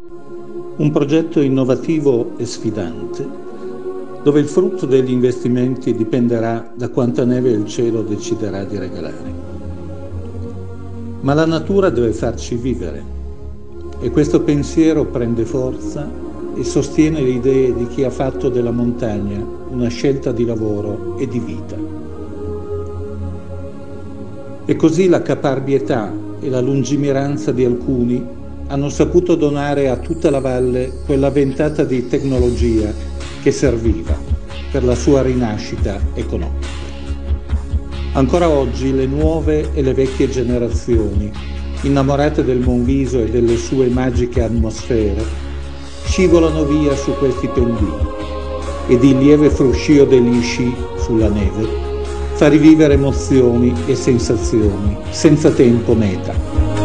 Un progetto innovativo e sfidante, dove il frutto degli investimenti dipenderà da quanta neve il cielo deciderà di regalare. Ma la natura deve farci vivere e questo pensiero prende forza e sostiene le idee di chi ha fatto della montagna una scelta di lavoro e di vita. E così la caparbietà e la lungimiranza di alcuni hanno saputo donare a tutta la valle quella ventata di tecnologia che serviva per la sua rinascita economica. Ancora oggi le nuove e le vecchie generazioni, innamorate del Monviso e delle sue magiche atmosfere, scivolano via su questi pendii ed il lieve fruscio degli sci sulla neve fa rivivere emozioni e sensazioni senza tempo meta.